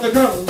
the girls.